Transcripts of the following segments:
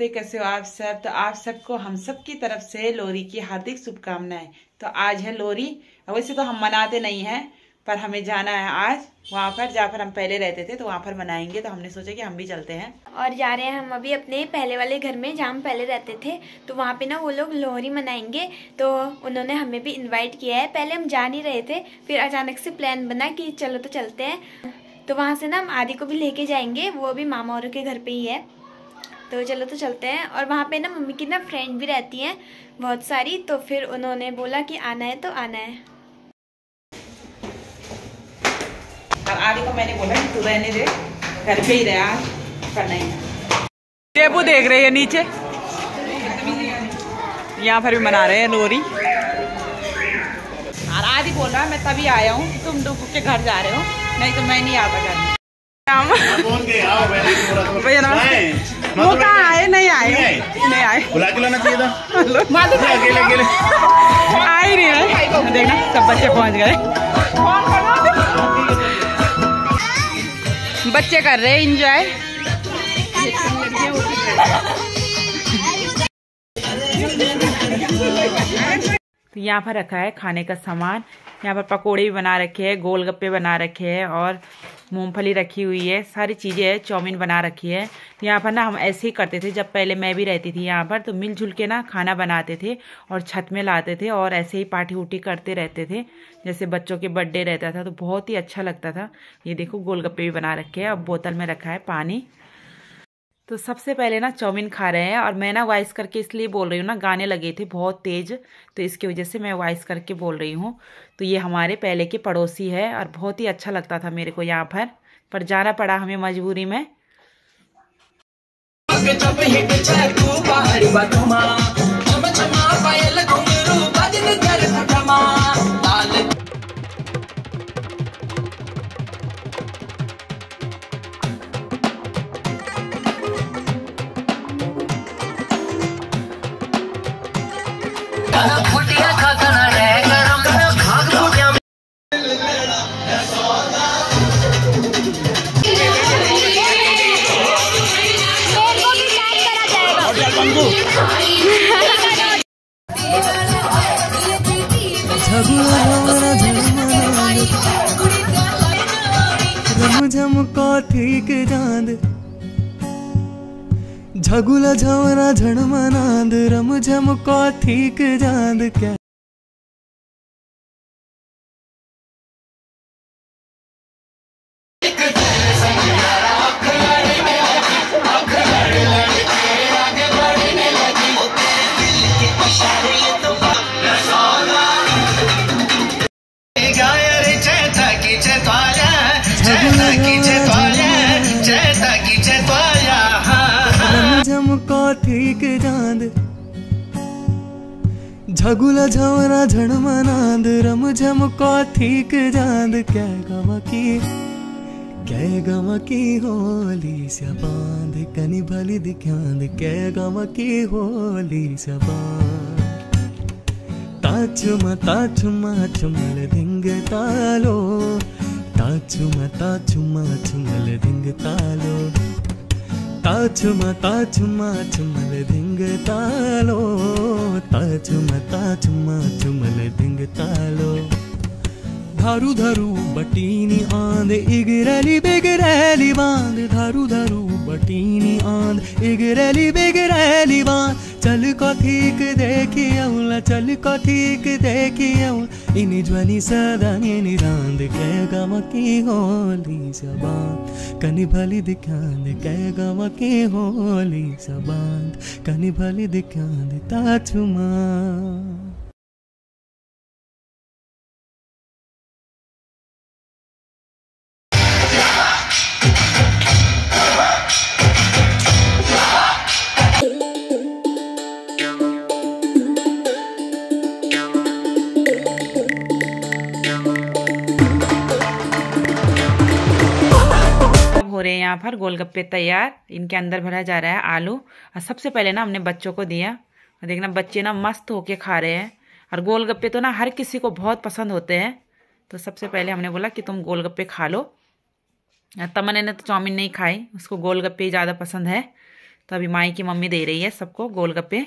नमस्ते, कैसे हो आप सब? तो आप सबको हम सब की तरफ़ से लोरी की हार्दिक शुभकामनाएँ। तो आज है लोरी वैसे तो हम मनाते नहीं हैं, पर हमें जाना है आज। वहाँ पर, जहाँ पर हम पहले रहते थे तो वहाँ पर मनाएँगे। तो हमने सोचा कि हम भी चलते हैं। और जा रहे हैं हम अभी अपने पहले वाले घर में, जहाँ हम पहले रहते थे। तो वहाँ पे ना वो लोग लोहरी मनाएँगे। तो उन्होंने हमें भी इनवाइट किया है। पहले हम जा नहीं रहे थे, फिर अचानक से प्लान बना कि चलो तो चलते हैं। तो वहाँ से ना हम आदि को भी लेके जाएँगे। वो भी मामा और के घर पे ही है। तो चलो तो चलते हैं। और वहाँ पे ना मम्मी की ना फ्रेंड भी रहती हैं बहुत सारी तो फिर उन्होंने बोला कि आना है तो आना है। और आदि को मैंने बोला कि तू रहने दे घर पे ही रहे आज करना ही टेबू देख रहे हैं नीचे। यहाँ पर भी मना रहे हैं लोरी और आदि बोल रहा है मैं तभी आया हूँ तुम लोग के घर जा रहे हो नहीं तो मैं नहीं आता घर। भैया नमस्ते वो कहाँ आए? नहीं आए। नहीं आए। बुला के लाना चाहिए था। अकेले अकेले नहीं देखना सब बच्चे पहुँच गए। बच्चे कर रहे हैं इंजॉय तो यहाँ पर रखा है खाने का सामान। यहाँ पर पकोड़े भी बना रखे हैं गोलगप्पे बना रखे हैं और मूंगफली रखी हुई है, सारी चीज़ें है, चाउमीन बना रखी है। यहाँ पर ना हम ऐसे ही करते थे, जब पहले मैं भी रहती थी यहाँ पर तो मिलजुल के ना खाना बनाते थे और छत में लाते थे और ऐसे ही पार्टी उटी करते रहते थे। जैसे बच्चों के बर्थडे रहता था तो बहुत ही अच्छा लगता था। ये देखो, गोलगप्पे भी बना रखे हैं, अब बोतल में रखा है पानी। तो सबसे पहले ना चाउमीन खा रहे हैं और मैं ना वॉइस करके इसलिए बोल रही हूँ ना, गाने लगे थे बहुत तेज़ तो इसकी वजह से मैं वॉइस करके बोल रही हूँ। तो ये हमारे पहले के पड़ोसी है और बहुत ही अच्छा लगता था मेरे को यहाँ पर पर जाना पड़ा हमें मजबूरी में। झम को जांद झगुला झवरा झणमनांद रम झम को ठीक जांद क्या ठीक जांद। झगुला झवरा झणमनांद रम झमको ठीक जांद। क्या गम की क्या गम की होली से बाँध, कनी भली दिखांद की होली से बाँध। ताचुम ताचुम चुमल धिंग तालो ताचुम ताचुम चुमल धिंग तालो। ताचुम ताचुम, चुमल धिंग तालो ताचुम ताचुम, चुमल धिंग तालो धारू धारू, बटीनी आंद इगरली, बिगरली बाँध। धारू धारू, बटीनी आंद इगरली, बिगरली बाँध। चल को ठीक देखी औला चल को ठीक देखी औला इनी ध्वनि सदा निरांद कै गम की होली सबांद कनि भली दिखांद कह गम की होली सबांद कनि भली दिखांद ताचुमा यहाँ पर गोलगप्पे तैयार। इनके अंदर भरा जा रहा है आलू। और सबसे पहले ना हमने बच्चों को दिया। और देखना, बच्चे ना मस्त होके खा रहे हैं। और गोलगप्पे तो ना हर किसी को बहुत पसंद होते हैं। तो सबसे पहले हमने बोला कि तुम गोलगप्पे खा लो। तमन्ने ने तो चाउमीन नहीं खाई। उसको गोलगप्पे ही ज़्यादा पसंद है। तो अभी माई की मम्मी दे रही है सबको गोलगप्पे।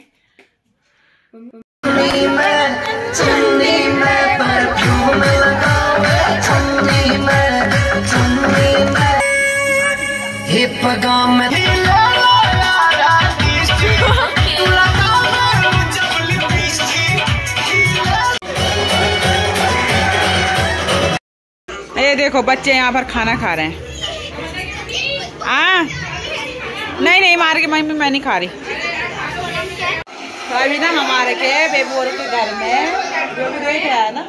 देखो, बच्चे यहाँ पर खाना खा रहे हैं। आ नहीं नहीं, मार के मम्मी, मैं नहीं खा रही। अभी ना, हमारे के बेबू के घर में जो भी देख रहा है ना,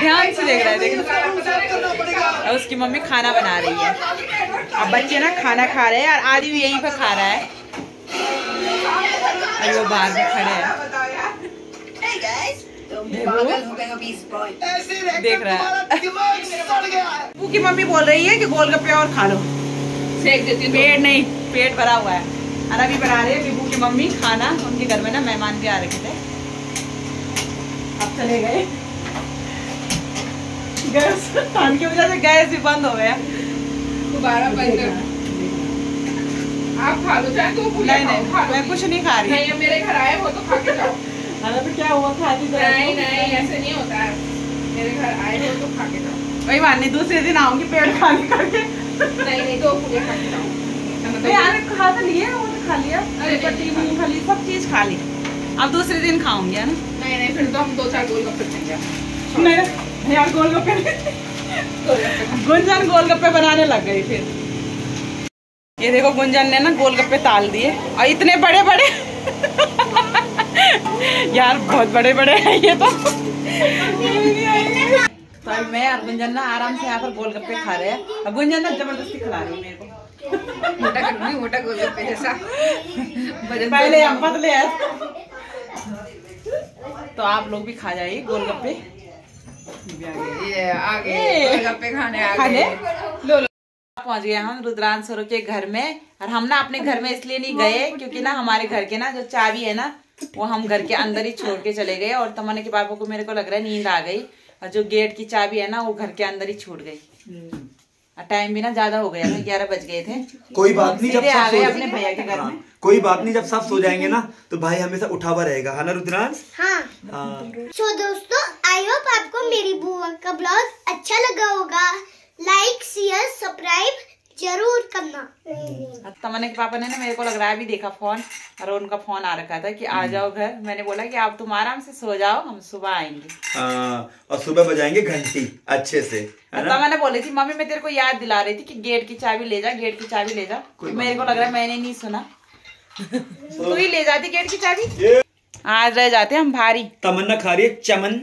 ध्यान से देख रहा है, देख और उसकी मम्मी खाना बना रही है। अब बच्चे ना खाना खा रहे हैं और आदि भी यहीं पर खा रहा है। अरे वो बाहर में खड़े हैं। देख। रहा है। की मम्मी बोल रही है कि गोलगप्पे और खा लो। सेक देती पेट नहीं पेट भरा हुआ है। और अभी बना रही है बिबू की मम्मी खाना उनके घर में ना मेहमान भी आ रखे थे। अब चले गए। गैस ठंड की वजह से गैस भी बंद हो गया। दोबारा बंद कर। आप खा लो चाहे तो नहीं नहीं खाओ, खा लो। मैं कुछ नहीं खा रही। नहीं मेरे घर आए हो तो खा के जाओ। तो हुआ खाती तो नहीं नहीं ऐसे नहीं होता है। मेरे घर आए हो तो खा के जाओ। वही दूसरे दिन आऊँगी पेट खाली करके नहीं नहीं दो पूजा खा के जाओ। यार खा तो लिए वो तो खा लिया। अरे पट्टी मूंगफली सब चीज़ खा ली। अब दूसरे दिन खाऊँगी है ना? नहीं नहीं फिर तो हम दो चार गोलगप्पे खाएँगे। नहीं नहीं, यार गोलगप्पे गोलगप्पे। गुंजन गोलगप्पे बनाने लग गई फिर। ये देखो गुंजन ने ना गोलगप्पे ताल दिए। और इतने बड़े बड़े यार बहुत बड़े बड़े हैं ये तो। तो अभी मैं और गुंजन ना आराम से यहाँ पर गोलगप्पे खा रहे हैं। और गुंजन ना ज़बरदस्ती खिला रही है मेरे को। मोटा गोलगप्पे जैसा पहले हम पतले हैं। तो आप लोग भी खा जाइए गोलगप्पे ये आगे गोलगप्पे खाने आ खाने? लो लो। पहुँच गए हम रुद्रांश सरो के घर में। और हम ना अपने घर में इसलिए नहीं गए क्योंकि ना हमारे घर के ना जो चाबी है ना वो हम घर के अंदर ही छोड़ के चले गए और तमन्ना के पापा को मेरे को लग रहा है नींद आ गई और जो गेट की चाबी है ना वो घर के अंदर ही छूट गई। और टाइम भी ना ज़्यादा हो गया था ग्यारह बज गए थे। कोई बात नहीं जब आ सब गए सो अपने भैया के घर हाँ, में। कोई बात नहीं जब सब सो जाएँगे ना तो भाई हमेशा उठा हुआ रहेगा। है ना रुद्रांश? हाँ। हाँ। सो दोस्तों आई होप आपको मेरी बुआ का ब्लॉग अच्छा लगा होगा। लाइक शेयर सब्सक्राइब ज़रूर करना। और तमन्ना के पापा ने ना मेरे को लग रहा है अभी देखा फ़ोन और उनका फ़ोन आ रखा था कि आ जाओ घर। मैंने बोला कि आप तुम आराम से सो जाओ हम सुबह आएँगे। हाँ, और सुबह बजाएँगे घंटी अच्छे से है ना? तमन्ना बोली थी मम्मी मैं तेरे को याद दिला रही थी कि गेट की चाबी ले जा गेट की चाबी ले जा। मेरे को लग रहा है मैंने नहीं सुना। तू ही ले जाती गेट की चाबी? आज रह जाते हम भारी। तमन्ना खा रही है चमन।